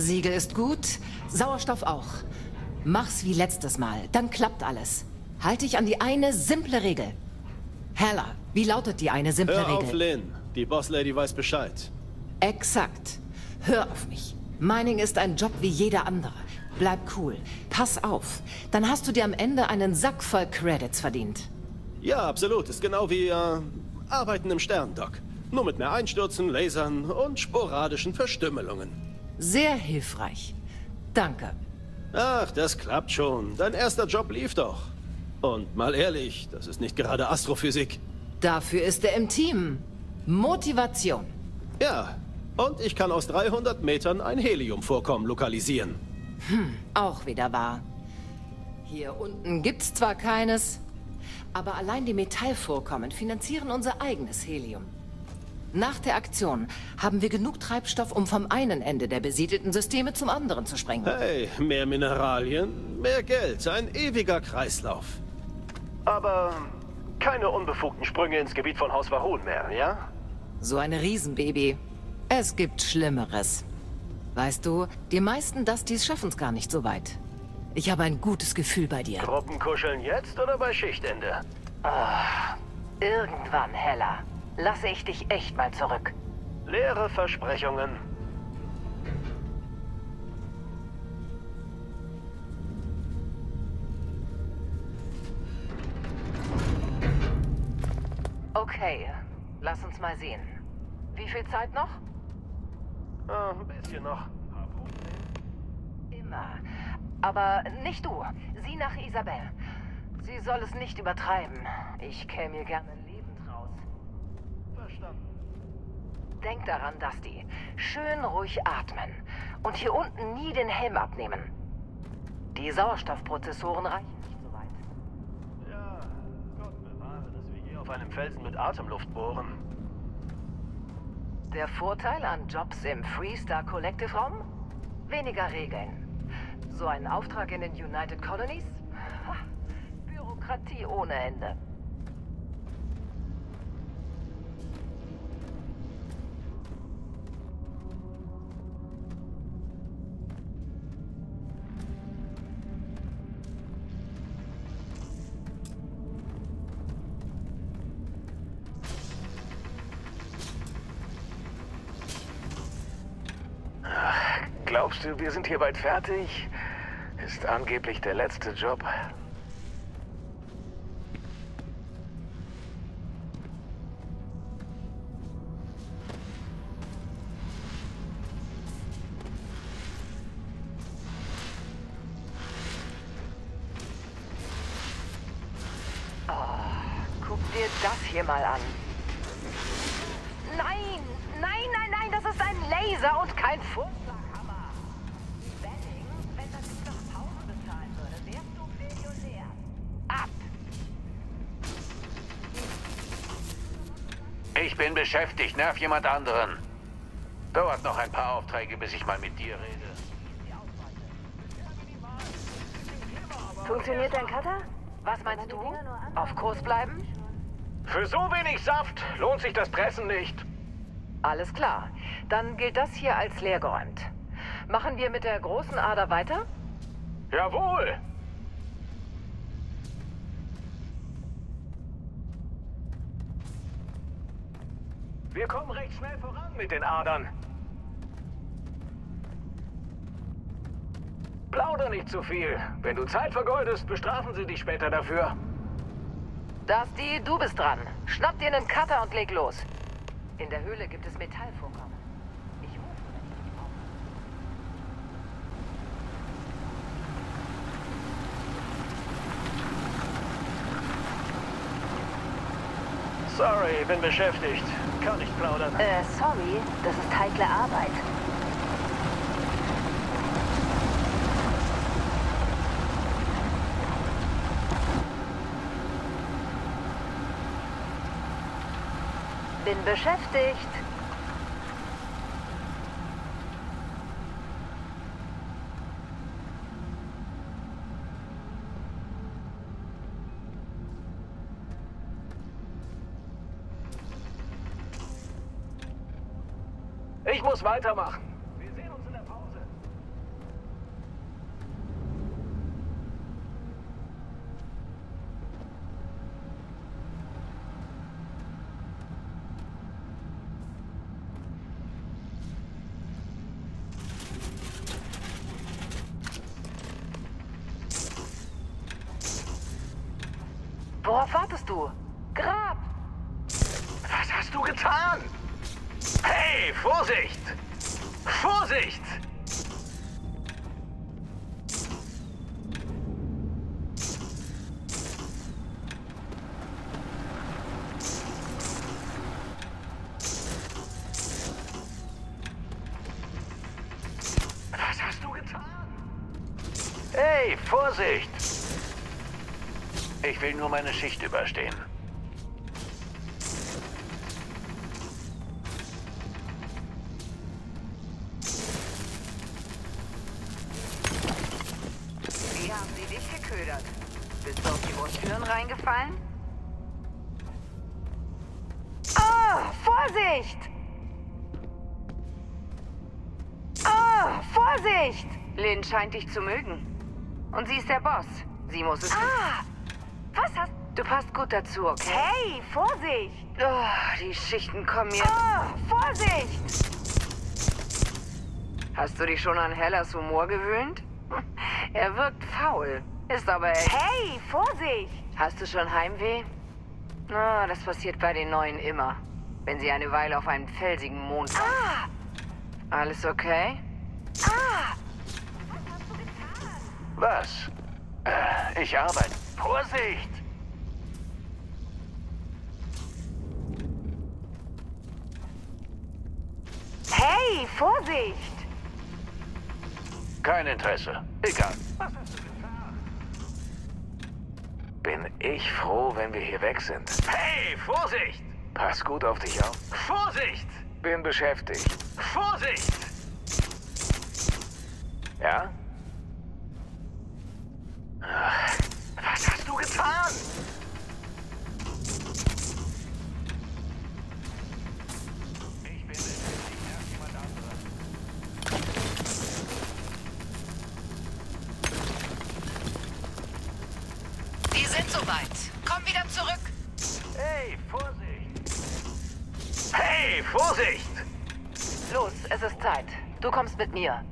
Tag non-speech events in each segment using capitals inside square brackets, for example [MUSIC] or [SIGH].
Siegel ist gut, Sauerstoff auch. Mach's wie letztes Mal, dann klappt alles. Halte dich an die eine simple Regel. Heller, wie lautet die eine simple Hör Regel? auf, Lynn. Die Bosslady weiß Bescheid. Exakt. Hör auf mich. Mining ist ein Job wie jeder andere. Bleib cool. Pass auf. Dann hast du dir am Ende einen Sack voll Credits verdient. Ja, absolut. Ist genau wie äh, Arbeiten im Sterndock. Nur mit mehr Einstürzen, Lasern und sporadischen Verstümmelungen. Sehr hilfreich. Danke. Ach, das klappt schon. Dein erster Job lief doch. Und mal ehrlich, das ist nicht gerade Astrophysik. Dafür ist er im Team. Motivation. Ja, und ich kann aus 300 Metern ein Heliumvorkommen lokalisieren. Auch wieder wahr. Hier unten gibt's zwar keines, aber allein die Metallvorkommen finanzieren unser eigenes Helium. Nach der Aktion haben wir genug Treibstoff, um vom einen Ende der besiedelten Systeme zum anderen zu sprengen. Hey, mehr Mineralien, mehr Geld, ein ewiger Kreislauf. Aber keine unbefugten Sprünge ins Gebiet von Haus Varun mehr, ja? So ein Riesenbaby. Es gibt Schlimmeres. Weißt du, die meisten Dusties schaffen's gar nicht so weit. Ich habe ein gutes Gefühl bei dir. Gruppenkuscheln jetzt oder bei Schichtende? Irgendwann, Hella, lasse ich dich echt mal zurück. Leere Versprechungen. Okay, lass uns mal sehen. Wie viel Zeit noch? Ah, ein bisschen noch. Immer. Aber nicht du. Sieh nach Isabel. Sie soll es nicht übertreiben. Ich käme mir gerne. Verstanden. Denk daran, Dusty. Schön ruhig atmen. Und hier unten nie den Helm abnehmen. Die Sauerstoffprozessoren reichen nicht so weit. Ja, Gott bewahre, dass wir hier auf einem Felsen mit Atemluft bohren. Der Vorteil an Jobs im Freestar Collective Raum? Weniger Regeln. So ein Auftrag in den United Colonies? Ha, Bürokratie ohne Ende. Wir sind hier bald fertig? Ist angeblich der letzte Job. Guck dir das hier mal an. Nein, nein, nein, nein, das ist ein Laser und kein Vorschlaghammer. Bin beschäftigt, nerv jemand anderen. Dauert noch ein paar Aufträge, bis ich mal mit dir rede. Funktioniert dein Cutter? Was meinst du? Auf Kurs bleiben? Für so wenig Saft lohnt sich das Pressen nicht. Alles klar. Dann gilt das hier als leergeräumt. Machen wir mit der großen Ader weiter? Jawohl! Wir kommen recht schnell voran mit den Adern. Plauder nicht zu viel. Wenn du Zeit vergeudest, bestrafen sie dich später dafür. Dusty, du bist dran. Schnapp dir einen Cutter und leg los. In der Höhle gibt es Metallvorkommen. Ich rufe, wenn ich dich brauche. Sorry, bin beschäftigt. Kann nicht plaudern. Äh, sorry, das ist heikle Arbeit. Bin beschäftigt. Weitermachen. Hey, Vorsicht! Ich will nur meine Schicht überstehen. Wie haben sie dich geködert? Bist du auf die Broschüren reingefallen? Oh, Vorsicht! Oh, Vorsicht! Lynn scheint dich zu mögen. Und sie ist der Boss. Sie muss es... Ah! Was hast... Du passt gut dazu, okay? Hey, Vorsicht! Oh, die Schichten kommen mir... Oh, Vorsicht! Hast du dich schon an Hellas Humor gewöhnt? [LAUGHS] Er wirkt faul, ist aber echt. Hey, Vorsicht! Hast du schon Heimweh? Na, das passiert bei den Neuen immer. Wenn sie eine Weile auf einen felsigen Mond. Ah! Alles okay? Ah! Was? Äh, ich arbeite. Vorsicht! Hey, Vorsicht! Kein Interesse. Egal. Was hast du getan? Bin ich froh, wenn wir hier weg sind. Hey, Vorsicht! Pass gut auf dich auf. Vorsicht! Bin beschäftigt. Vorsicht! Ja? Mir.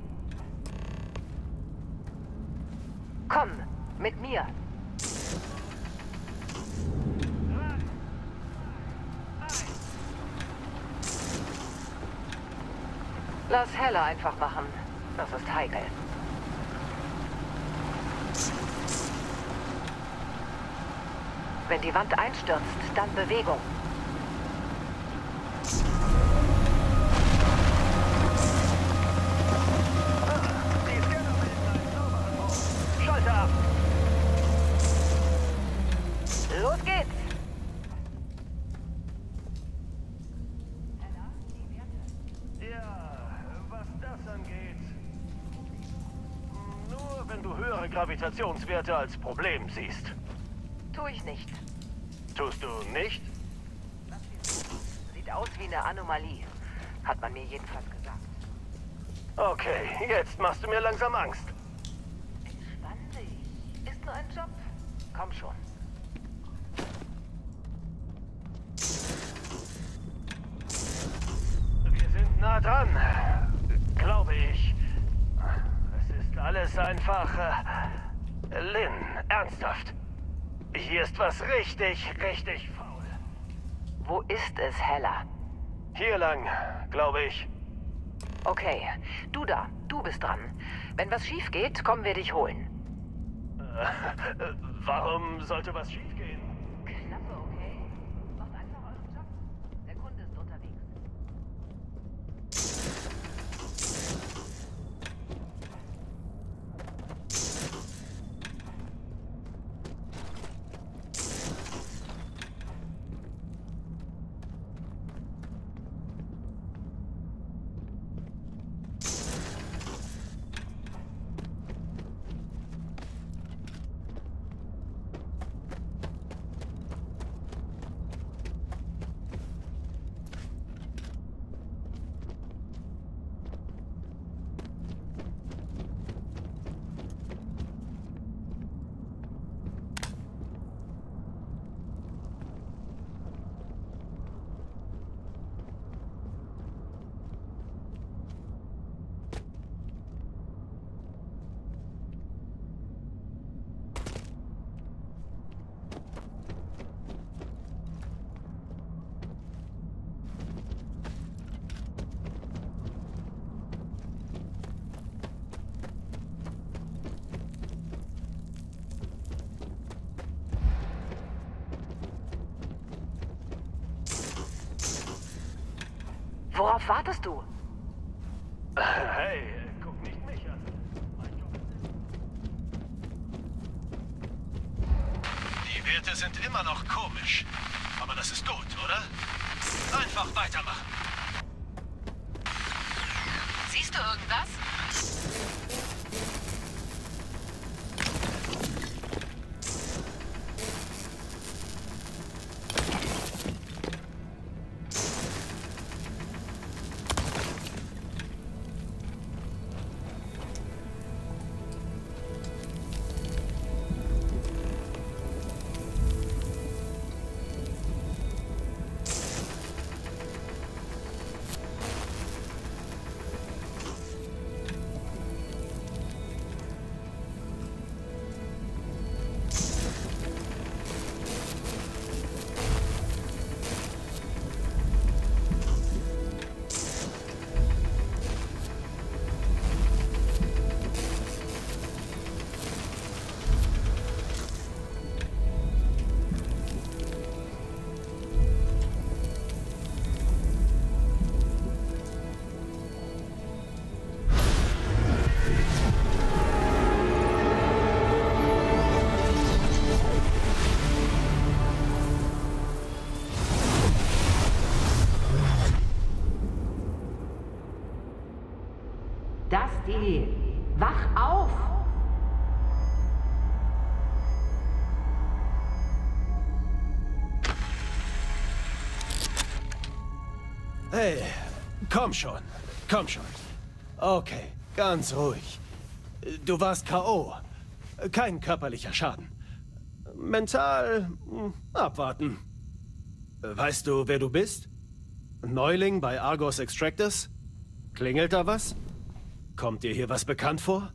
Komm, mit mir. Lass Hella einfach machen. Das ist heikel. Wenn die Wand einstürzt, dann Bewegung. Du höhere Gravitationswerte als Problem siehst. Tu ich nicht. Tust du nicht? Sieht aus wie eine Anomalie. Hat man mir jedenfalls gesagt. Okay, jetzt machst du mir langsam Angst. Entspann dich. Ist nur ein Job. Komm schon. Wir sind nah dran. Glaube ich. Es ist alles einfach... Äh, Lynn, ernsthaft. Hier ist was richtig, richtig faul. Wo ist es, Hella? Hier lang, glaube ich. Okay, du da. Du bist dran. Wenn was schief geht, kommen wir dich holen. Äh, warum sollte was schiefgehen? Worauf wartest du? Hey, guck nicht mich an. Die Werte sind immer noch komisch. Hey, komm schon. Komm schon. Okay, ganz ruhig. Du warst K.O. Kein körperlicher Schaden. Mental hm, abwarten. Weißt du, wer du bist? Neuling bei Argos Extractors? Klingelt da was? Kommt dir hier was bekannt vor?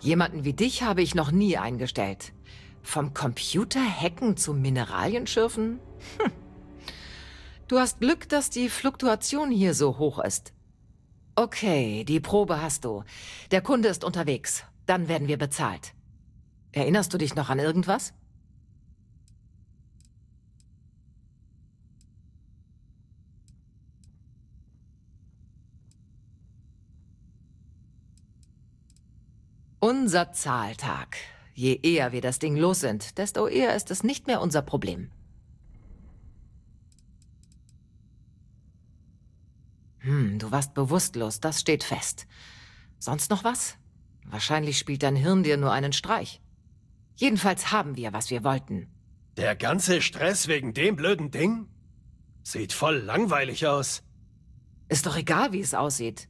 Jemanden wie dich habe ich noch nie eingestellt. Vom Computer hacken zu Mineralien schürfen? Hm. Du hast Glück, dass die Fluktuation hier so hoch ist. Okay, die Probe hast du. Der Kunde ist unterwegs. Dann werden wir bezahlt. Erinnerst du dich noch an irgendwas? Unser Zahltag. Je eher wir das Ding los sind, desto eher ist es nicht mehr unser Problem. Hm, du warst bewusstlos, das steht fest. Sonst noch was? Wahrscheinlich spielt dein Hirn dir nur einen Streich. Jedenfalls haben wir, was wir wollten. Der ganze Stress wegen dem blöden Ding? Sieht voll langweilig aus. Ist doch egal, wie es aussieht.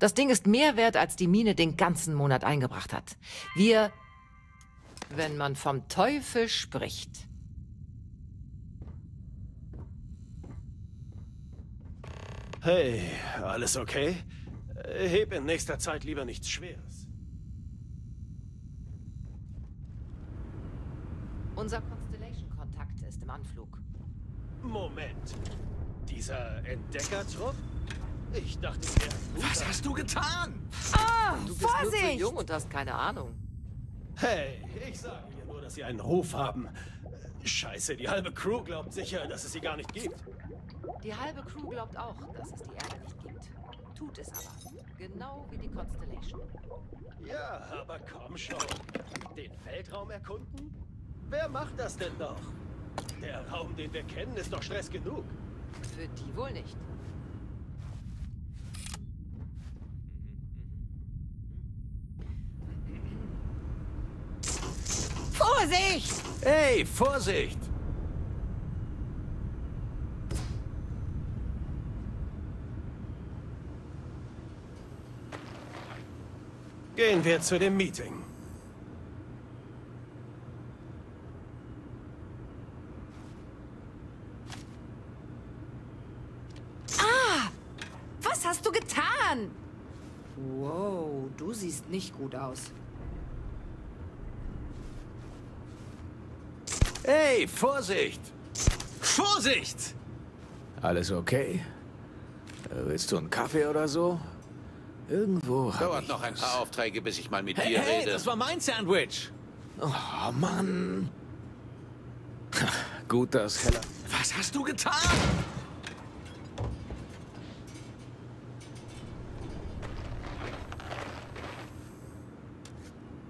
Das Ding ist mehr wert, als die Mine den ganzen Monat eingebracht hat. Wir... Wenn man vom Teufel spricht. Hey, alles okay? Heb in nächster Zeit lieber nichts Schweres. Unser Constellation-Kontakt ist im Anflug. Moment. Dieser Entdeckertrupp? Ich dachte, er Was hast du getan? Ah, du bist Vorsicht! nur zu jung und hast keine Ahnung. Hey, ich sage dir nur, dass sie einen Ruf haben. Scheiße, die halbe Crew glaubt sicher, dass es sie gar nicht gibt. Die halbe Crew glaubt auch, dass es die Erde nicht gibt. Tut es aber. Genau wie die Constellation. Ja, aber komm schon. Den Weltraum erkunden? Wer macht das denn doch? Der Raum, den wir kennen, ist doch Stress genug. Für die wohl nicht. Vorsicht! Hey, Vorsicht! Gehen wir zu dem Meeting. Ah! Was hast du getan? Wow, du siehst nicht gut aus. Hey, Vorsicht! Vorsicht! Alles okay? Äh, willst du einen Kaffee oder so? Irgendwo Dauert noch ein paar Aufträge, bis ich mal mit hey, dir hey, rede. das war mein Sandwich. Oh, Mann. [LAUGHS] Gut, dass Heller... Was hast du getan?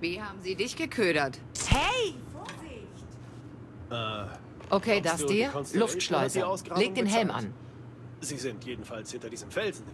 Wie haben sie dich geködert? Hey! Äh, Okay, das dir? Luftschleuse. Leg den Helm an. Sie sind jedenfalls hinter diesem Felsen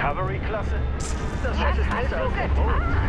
In der Discovery-Klasse? Das Was Schiff ist hast besser du als der Mond.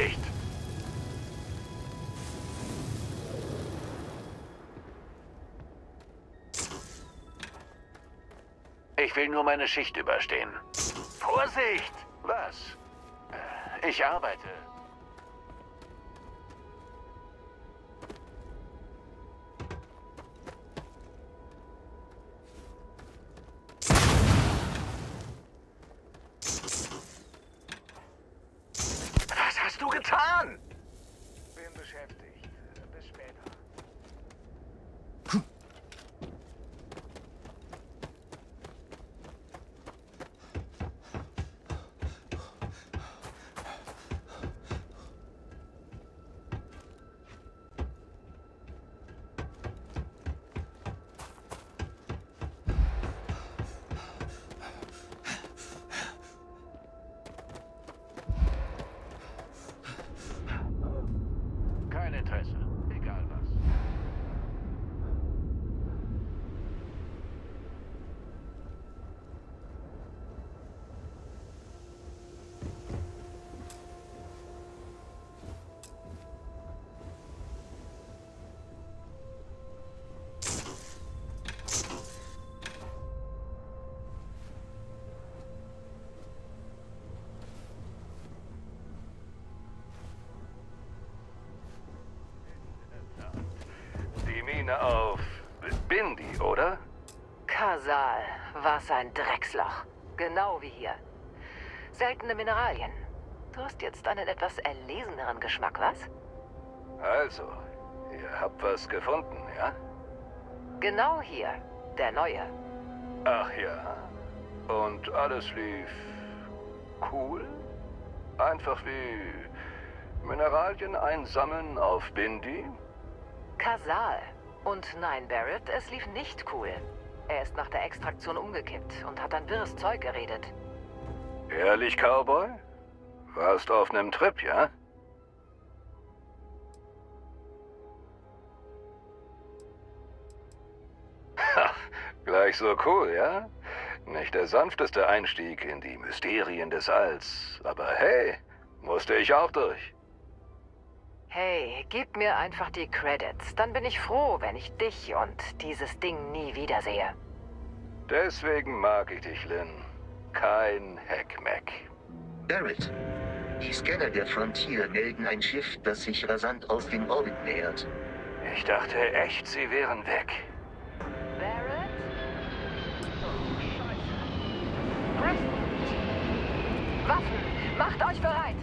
Vorsicht! Ich will nur meine Schicht überstehen. Vorsicht! Was? Äh, Ich arbeite. Die Mine auf Bindi, oder? Kasal, was ein Drecksloch. Genau wie hier. Seltene Mineralien. Du hast jetzt einen etwas erleseneren Geschmack, was? Also, ihr habt was gefunden, ja? Genau hier. Der neue. Ach ja. Und alles lief cool? Einfach wie Mineralien einsammeln auf Bindi? Kasal. Und nein, Barrett, es lief nicht cool. Er ist nach der Extraktion umgekippt und hat ein wirres Zeug geredet. Ehrlich, Cowboy? Warst auf nem Trip, ja? Ha, gleich so cool, ja? Nicht der sanfteste Einstieg in die Mysterien des Alls. Aber hey, musste ich auch durch. Hey, gib mir einfach die Credits. Dann bin ich froh, wenn ich dich und dieses Ding nie wiedersehe. Deswegen mag ich dich, Lynn. Kein Heckmeck. Barrett, die Scanner der Frontier melden ein Schiff, das sich rasant aus dem Orbit nähert. Ich dachte echt, sie wären weg. Barrett? Oh, Scheiße. Preston! Waffen! Macht euch bereit!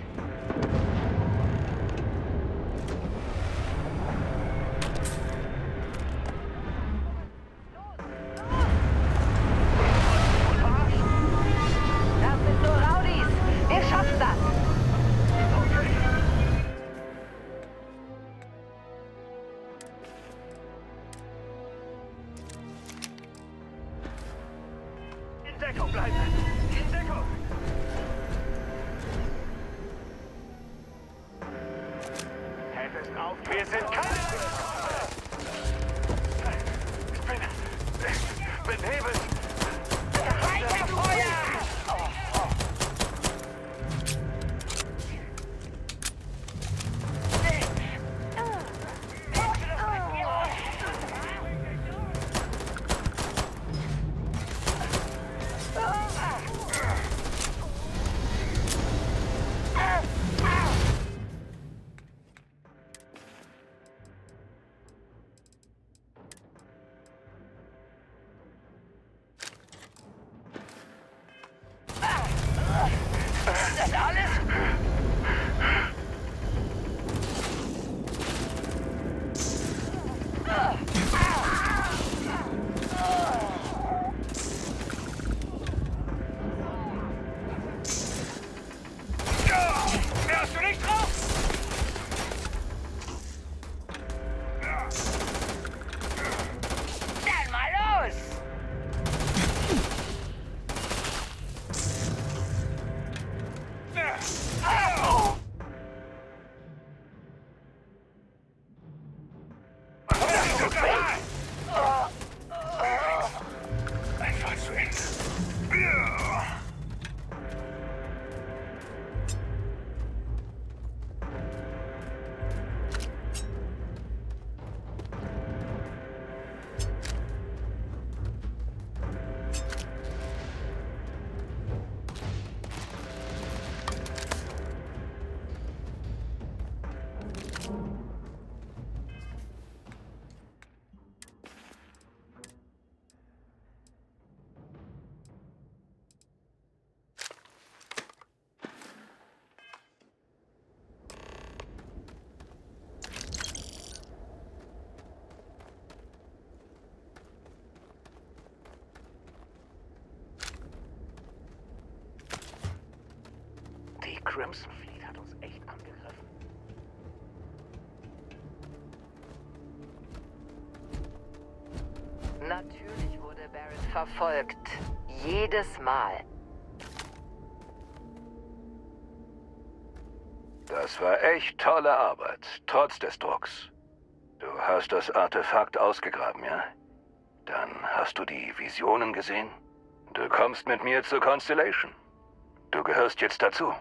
Verfolgt. Jedes Mal. Das war echt tolle Arbeit, trotz des Drucks. Du hast das Artefakt ausgegraben, ja? Dann hast du die Visionen gesehen? Du kommst mit mir zur Constellation. Du gehörst jetzt dazu.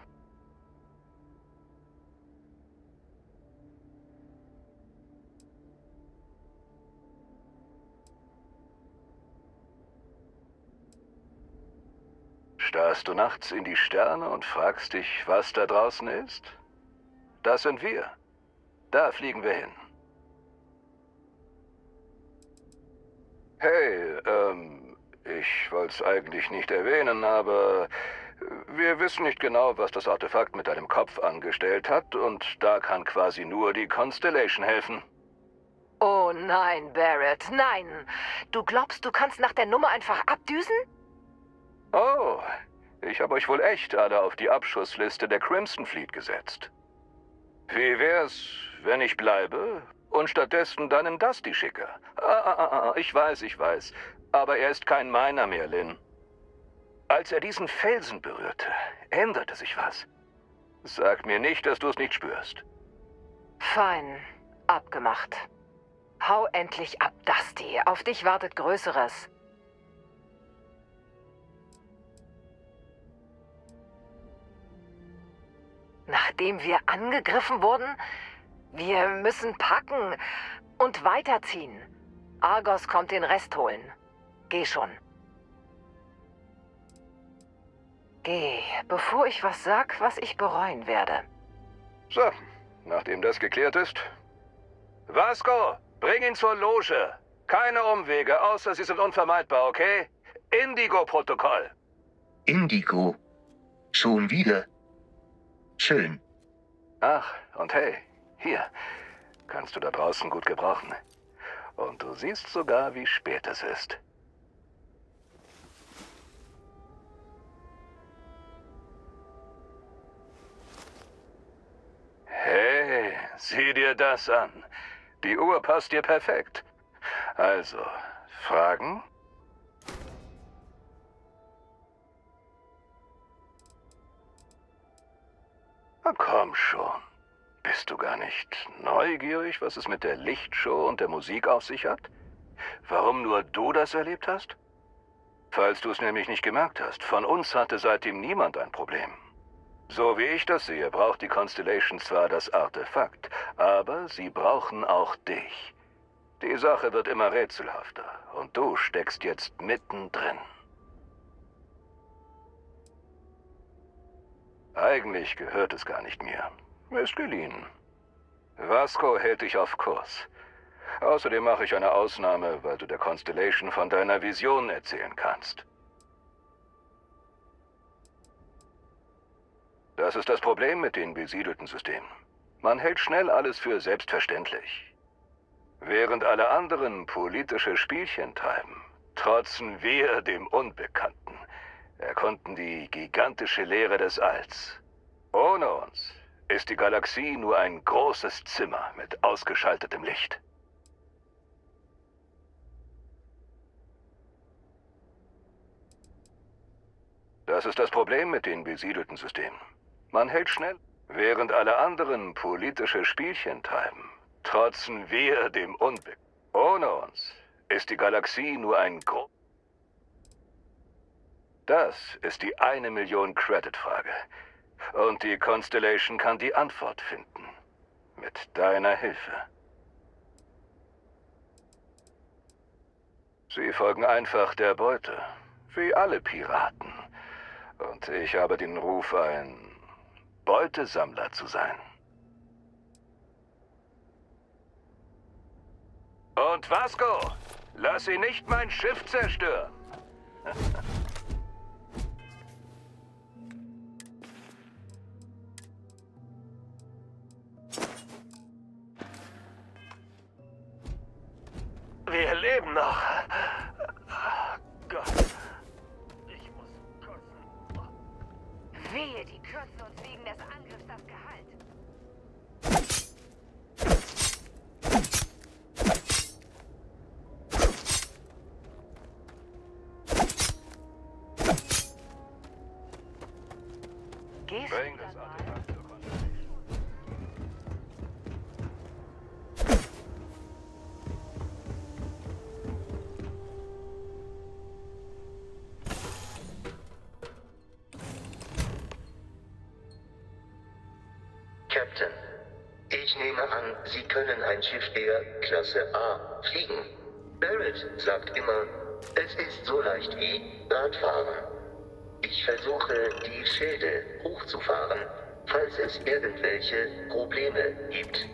Starrst du nachts in die Sterne und fragst dich, was da draußen ist? Das sind wir. Da fliegen wir hin. Hey, ähm, ich wollte es eigentlich nicht erwähnen, aber wir wissen nicht genau, was das Artefakt mit deinem Kopf angestellt hat und da kann quasi nur die Constellation helfen. Oh nein, Barrett, nein. Du glaubst, du kannst nach der Nummer einfach abdüsen? Oh, ich habe euch wohl echt alle auf die Abschussliste der Crimson Fleet gesetzt. Wie wär's, wenn ich bleibe und stattdessen deinen Dusty schicke? Ah, ah, ah, ah, ich weiß, ich weiß. Aber er ist kein meiner mehr, Lynn. Als er diesen Felsen berührte, änderte sich was. Sag mir nicht, dass du es nicht spürst. Fein. Abgemacht. Hau endlich ab, Dusty. Auf dich wartet Größeres. Nachdem wir angegriffen wurden? Wir müssen packen und weiterziehen. Argos kommt den Rest holen. Geh schon. Geh, bevor ich was sag, was ich bereuen werde. So, nachdem das geklärt ist. Vasco, bring ihn zur Loge. Keine Umwege, außer sie sind unvermeidbar, okay? Indigo-Protokoll. Indigo? Schon wieder? Schön. Ach, und hey, hier. Kannst du da draußen gut gebrauchen. Und du siehst sogar, wie spät es ist. Hey, sieh dir das an. Die Uhr passt dir perfekt. Also, Fragen? Komm schon. Bist du gar nicht neugierig, was es mit der Lichtshow und der Musik auf sich hat? Warum nur du das erlebt hast? Falls du es nämlich nicht gemerkt hast, von uns hatte seitdem niemand ein Problem. So wie ich das sehe, braucht die Constellation zwar das Artefakt, aber sie brauchen auch dich. Die Sache wird immer rätselhafter und du steckst jetzt mittendrin. Eigentlich gehört es gar nicht mir. Ist geliehen. Vasco hält dich auf Kurs. Außerdem mache ich eine Ausnahme, weil du der Constellation von deiner Vision erzählen kannst. Das ist das Problem mit den besiedelten Systemen. Man hält schnell alles für selbstverständlich. Während alle anderen politische Spielchen treiben, trotzen wir dem Unbekannten erkunden die gigantische Leere des Alls. Ohne uns ist die Galaxie nur ein großes Zimmer mit ausgeschaltetem Licht. Das ist das Problem mit den besiedelten Systemen. Man hält schnell, während alle anderen politische Spielchen treiben, trotzen wir dem Unbekannten. Ohne uns ist die Galaxie nur ein großes das ist die eine Million Credit-Frage. Und die Constellation kann die Antwort finden. Mit deiner Hilfe. Sie folgen einfach der Beute. Wie alle Piraten. Und ich habe den Ruf, ein Beutesammler zu sein. Und Vasco, lass sie nicht mein Schiff zerstören. [LAUGHS] leben noch. Captain, ich nehme an, Sie können ein Schiff der Klasse A fliegen. Barrett sagt immer, es ist so leicht wie Radfahren. Ich versuche, die Schilde hochzufahren, falls es irgendwelche Probleme gibt.